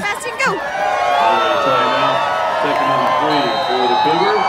fast and go. Timeout, second and three for the Cougars.